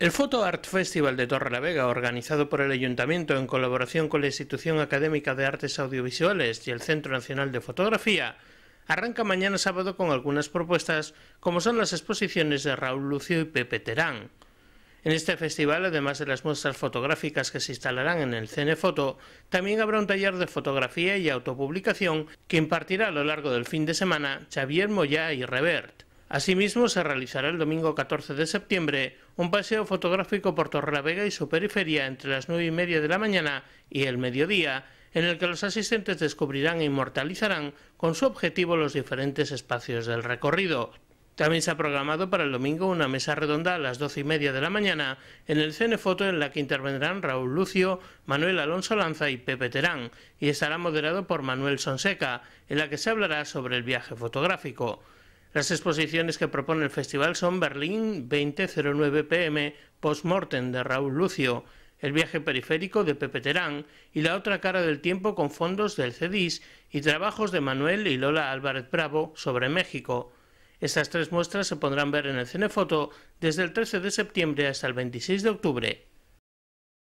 El Photo Art Festival de Torre la Vega, organizado por el Ayuntamiento en colaboración con la Institución Académica de Artes Audiovisuales y el Centro Nacional de Fotografía, arranca mañana sábado con algunas propuestas como son las exposiciones de Raúl Lucio y Pepe Terán. En este festival, además de las muestras fotográficas que se instalarán en el Foto, también habrá un taller de fotografía y autopublicación que impartirá a lo largo del fin de semana Xavier Moyá y Revert. Asimismo, se realizará el domingo 14 de septiembre un paseo fotográfico por Torrelavega y su periferia entre las nueve y media de la mañana y el mediodía, en el que los asistentes descubrirán e inmortalizarán con su objetivo los diferentes espacios del recorrido. También se ha programado para el domingo una mesa redonda a las doce y media de la mañana en el Cenefoto en la que intervendrán Raúl Lucio, Manuel Alonso Lanza y Pepe Terán, y estará moderado por Manuel Sonseca, en la que se hablará sobre el viaje fotográfico. Las exposiciones que propone el festival son Berlín 2009 pm, Postmortem de Raúl Lucio, El viaje periférico de Pepe Terán y La otra cara del tiempo con fondos del CEDIS y trabajos de Manuel y Lola Álvarez Bravo sobre México. Estas tres muestras se podrán ver en el Cinefoto desde el 13 de septiembre hasta el 26 de octubre.